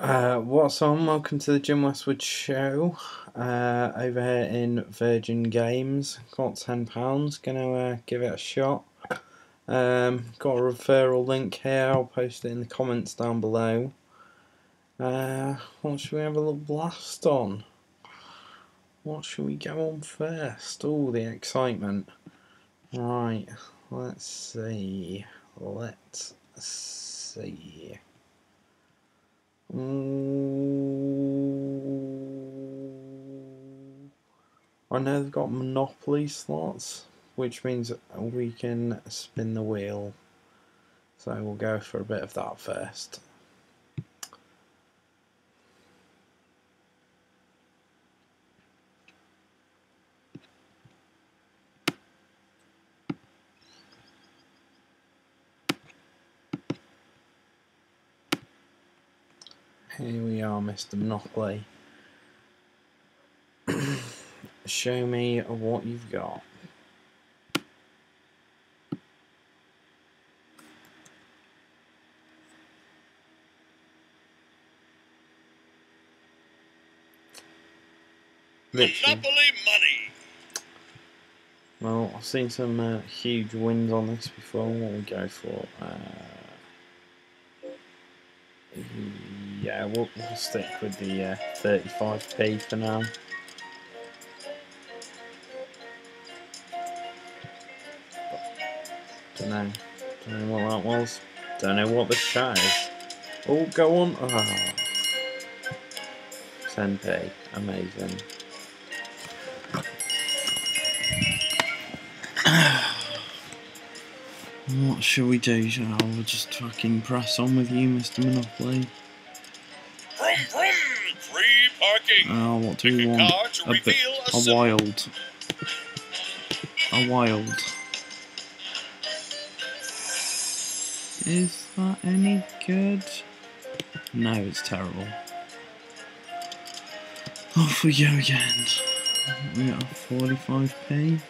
Uh, what's on? Welcome to the Gym Westwood Show. Uh, over here in Virgin Games. Got £10. Gonna uh, give it a shot. Um, got a referral link here. I'll post it in the comments down below. Uh, what should we have a little blast on? What should we go on first? All the excitement. Right, let's see. Let's see. I know they've got Monopoly slots, which means we can spin the wheel. So we'll go for a bit of that first. Here are, Mr. Monopoly. Show me what you've got. Monopoly money. Well, I've seen some uh, huge wins on this before. What we go for? Uh, yeah, we'll, we'll stick with the uh, 35p for now. Don't know. Don't know what that was. Don't know what the chat is. Oh, go on. Oh. 10p. Amazing. What shall we do? Shall we just fucking press on with you, Mr. Monopoly? Oh, what do we want? A, bit, a, a wild. A wild. Is that any good? No, it's terrible. Off we go again. We got 45p.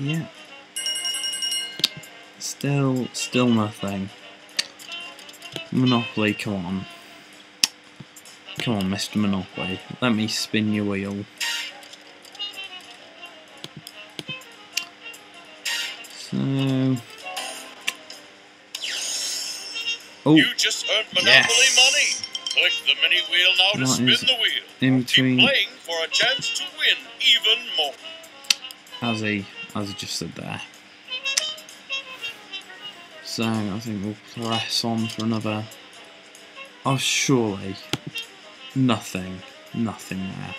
Yeah. Still, still nothing. Monopoly, come on. Come on, Mr. Monopoly. Let me spin your wheel. So... Oh, you just earned Monopoly yes. money. Click the mini wheel now to spin the wheel. In between. Keep playing for a chance to win even more. Has he? as he just said there. So I think we'll press on for another. Oh, surely nothing, nothing there.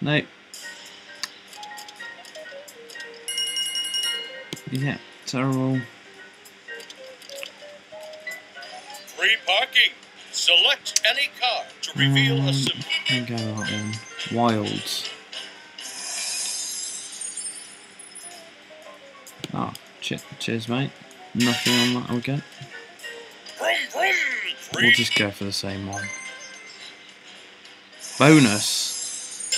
Nope. Yeah, terrible. Free parking. Select any car to reveal um, a symbol. I go one. Wilds. Ah, oh, cheers, mate. Nothing on that again. We'll just go for the same one. Bonus.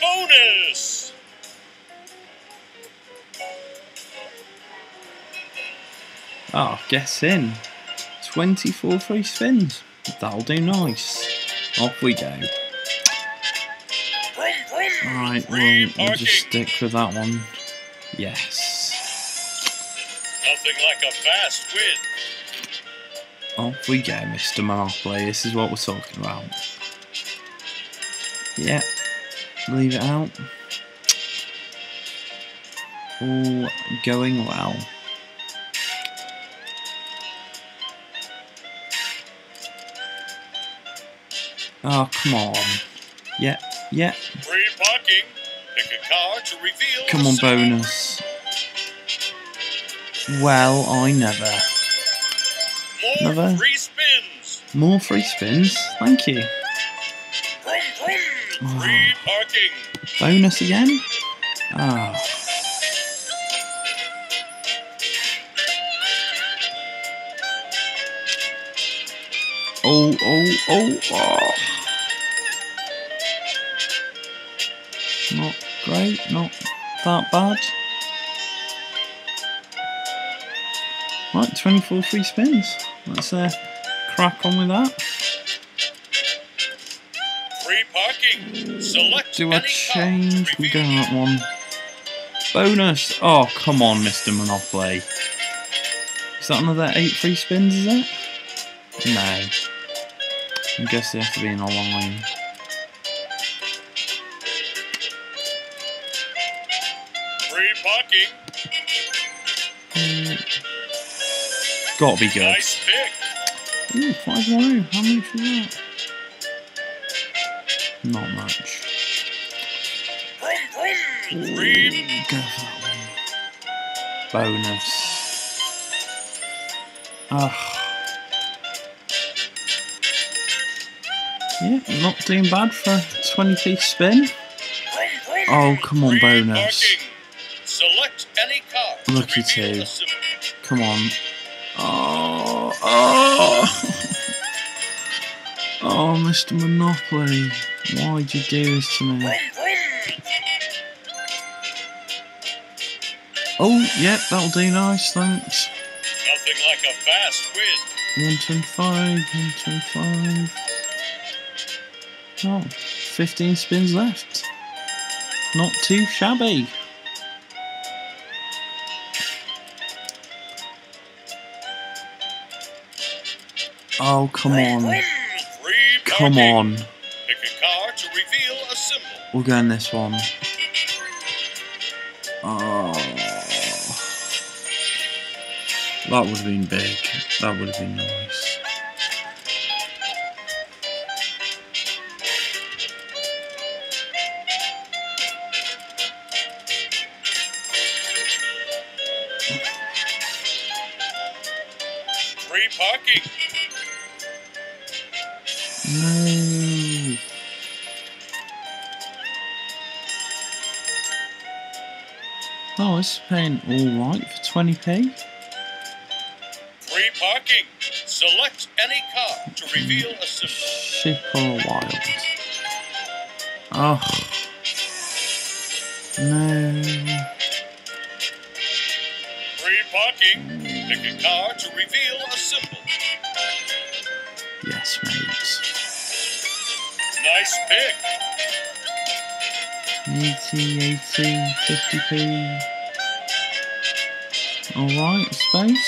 Bonus. Oh, guess in. 24 free spins. That'll do nice. Off we go. Alright, we'll, we'll just stick with that one. Yes. Nothing like a fast win. Off we go, Mr. Monopoly. This is what we're talking about. Yeah. Leave it out. All going well. Oh, come on. Yeah, yeah. Free parking. Pick a car to reveal. Come on, bonus. Well, I never. More never. free spins. More free spins. Thank you. Vroom, vroom. Oh. Free parking. Bonus again? Ah. Oh. Oh, oh, oh, oh. Great, not that bad. Right, 24 free spins. Let's uh, crack on with that. Free parking. Select Do I change? We go on that one. Bonus! Oh, come on, Mr. Monopoly. Is that another eight free spins, is it? No. I guess they have to be in a line. Parking. Mm. Gotta be good. Nice pick. Ooh, five in a row. How much was that? Not much. Vroom, vroom. Free. Go for that one. Bonus. Ugh. Yeah, not doing bad for a 20p spin. Vroom, vroom. Oh, come on, Free bonus. Lucky two. Come on. Oh, oh. Oh, Mr. Monopoly. Why'd you do this to me? Oh, yep, that'll do nice, thanks. Nothing like a fast win. 125, 125. Oh, 15 spins left. Not too shabby. Oh, come on. Come on. Pick a car to reveal a symbol. We'll go in this one. Oh. That would have been big. That would have been nice. Free parking. No. Oh, it's paying alright for 20p. Free parking. Select any car to reveal a symbol. Ship or wild. Oh. No. Free parking. Pick a car to reveal a symbol. Yes, mate. Nice pick. 80, 80, 50p. Alright, suppose.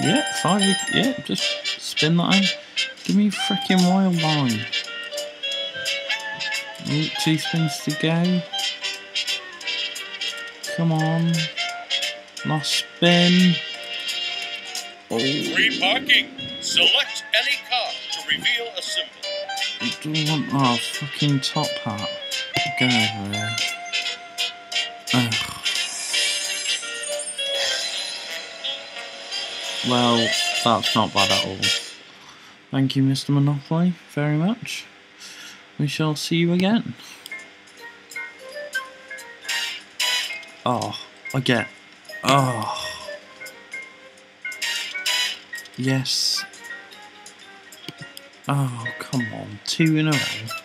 Yeah, five, yeah, just spin that in. Give me freaking wild line. Two spins to go. Come on. Last spin. Oh, Free parking. Select any car to reveal a symbol. I don't want oh, fucking top hat. Go over there. Ugh. Well, that's not bad at all. Thank you, Mr. Monopoly, very much. We shall see you again. Oh, again. Oh. Yes. Oh, come on. Two in a row.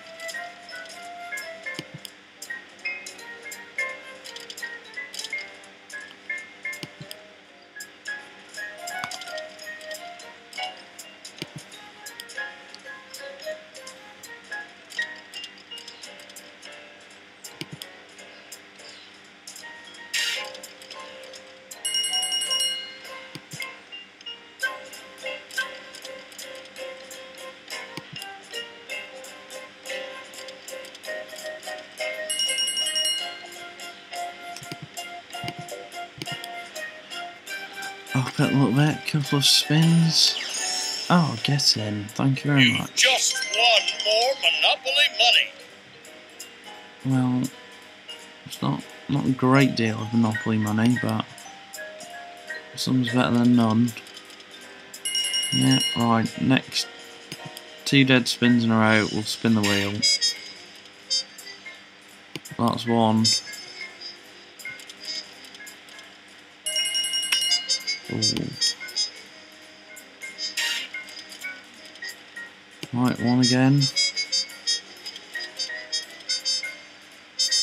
It a little bit, couple of spins. Oh, get in. Thank you very You much. just won more Monopoly money. Well, it's not not a great deal of Monopoly money, but some's better than none. Yeah, right. Next two dead spins in a row. We'll spin the wheel. That's one. Ooh. Right, one again.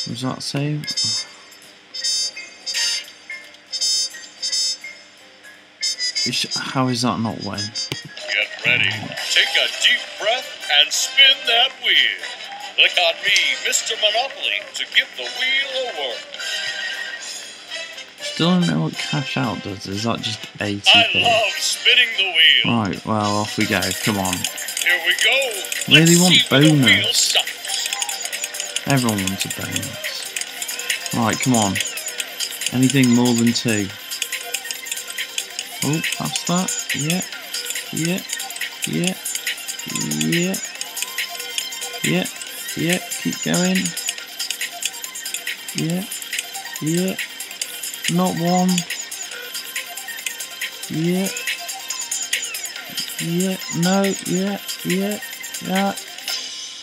Was that save? How is that not win? Get ready. Take a deep breath and spin that wheel. Click on me, Mr. Monopoly, to give the wheel a whirl. Still don't know what cash out does. Is that just ATP? I love spinning the wheel. Right, well, off we go. Come on. Here we go. Really Let's want the wheel bonus. Everyone wants a bonus. Right, come on. Anything more than two. Oh, past that. Yeah. Yeah. Yeah. Yeah. Yeah. Yeah. Keep going. Yeah. Yeah. Not one. Yeah. Yeah. No. Yeah. Yeah. Yeah.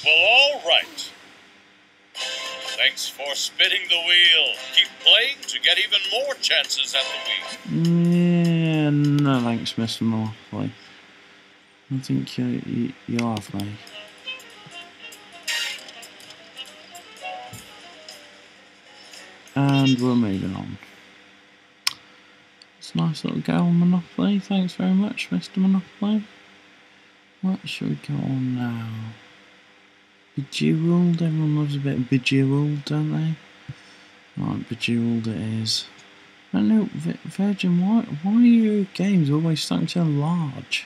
Well, all right. Thanks for spinning the wheel. Keep playing to get even more chances at the wheel. Yeah, no thanks, Mr. Monopoly. I think you, you, you have me. And we're moving on. Nice little go on Monopoly. Thanks very much, Mr. Monopoly. What should we go on now? Bejeweled. Everyone loves a bit of Bejeweled, don't they? Right, Bejeweled it is. I know, Vi- Virgin, why, why are your games always starting so large?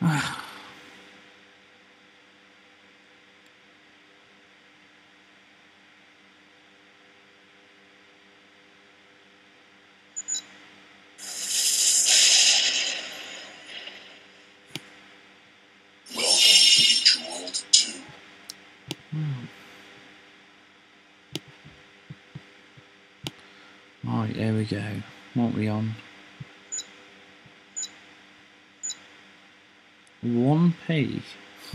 Welcome to Jeweled 2. Right, there we go. What are we on? 1p.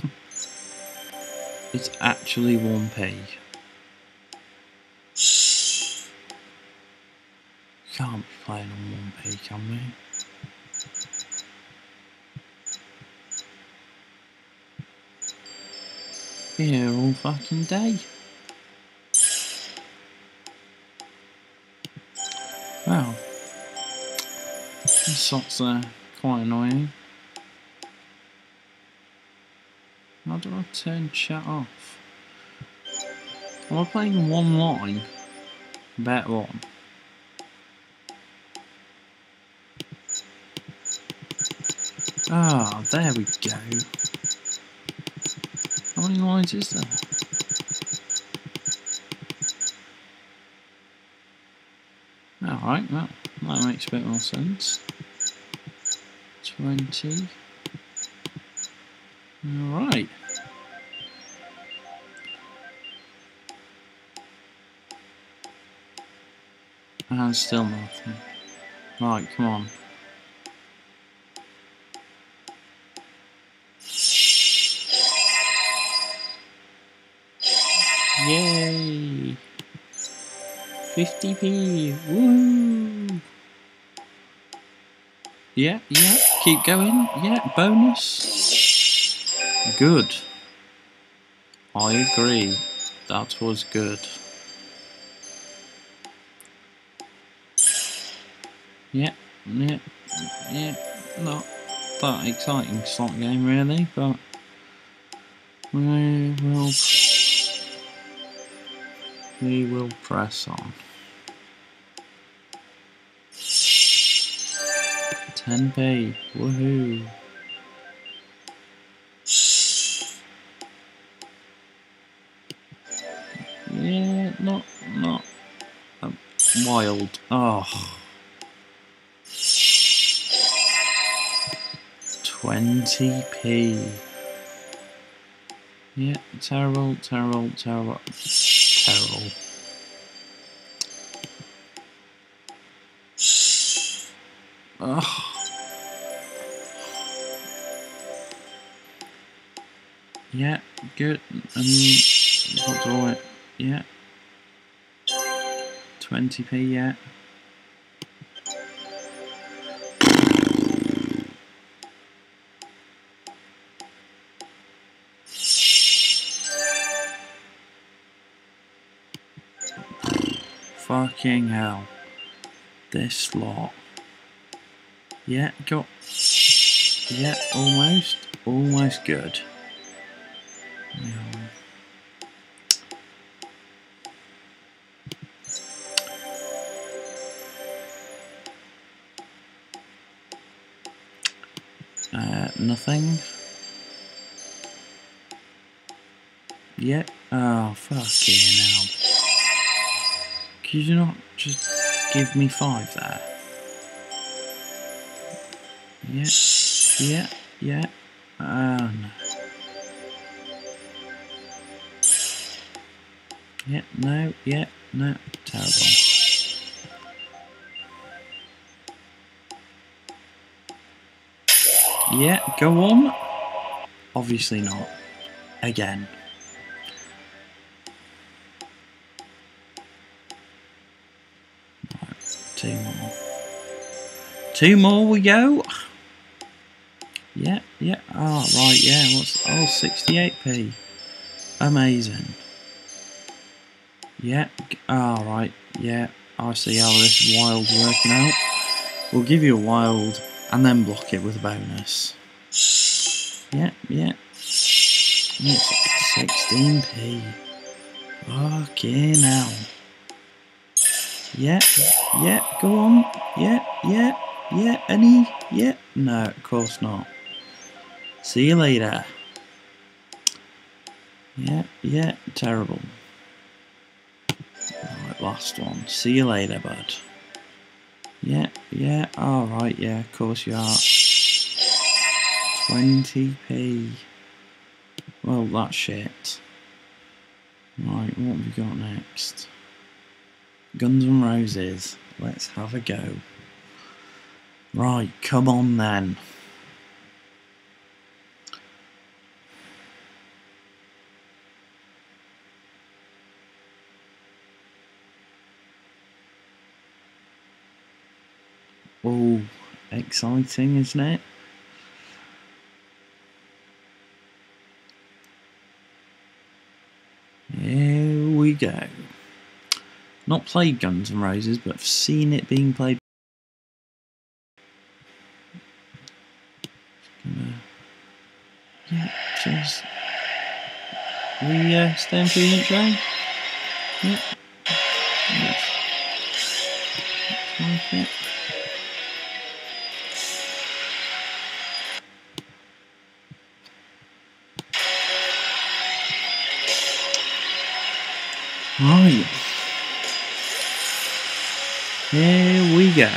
it's actually 1p. Can't be playing on 1p, can we? Here all fucking day. Wow. Socks are quite annoying. How do I turn chat off? Am I playing one line? Bet one. Ah, there we go. How many lines is there? Alright, well, that makes a bit more sense. 20. Alright. And ah, still nothing. Right, come on. Yay! 50p. Woo! Yeah, yeah. Keep going. Yeah, bonus. Good. I agree. That was good. Yeah, yeah, yeah. Not that exciting slot game really, but we will we will press on. 10p, woohoo! Yeah, not, not um, wild. Oh. 20p. Yeah, terrible, terrible, terrible, terrible. Ugh. Yeah, good. Um, what do I? yet. 20p yet. Fucking hell. This lot. Yeah, got... Yeah, almost. Almost good. Yeah. Uh, nothing. Yep. Oh, fucking hell. Could you not just give me five there? Yeah. Yeah. Yeah. Oh, no. Yeah, no, yeah, no, terrible. Yeah, go on. Obviously not. Again. Two more. Two more we go. Yeah, yeah. Oh, right, yeah. What's oh 68p. Amazing. Yeah. All ah, right. Yeah. I see how this wild's working out. We'll give you a wild and then block it with a bonus. Yeah, yeah. It's 16p. Fucking hell. Yeah, yeah, go on. Yeah, yeah, yeah, any? Yeah, no, of course not. See you later. Yeah, yeah, terrible. Right, last one. See you later, bud. Yeah, yeah, alright, yeah, of course you are. 20p. Well, that's shit. Right, what have we got next? Guns N' Roses. Let's have a go. Right, come on then. Oh, exciting, isn't it? Here we go. Not played Guns N' Roses, but I've seen it being played. Yeah, cheers. We uh, staying for the intro? Yeah. Right. Here we go.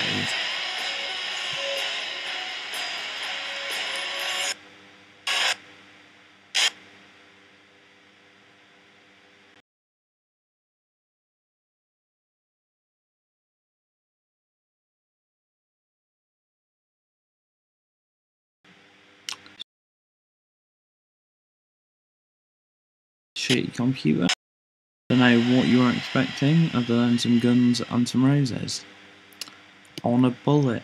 Computer. Don't know what you were expecting other than some guns and some roses. On a bullet.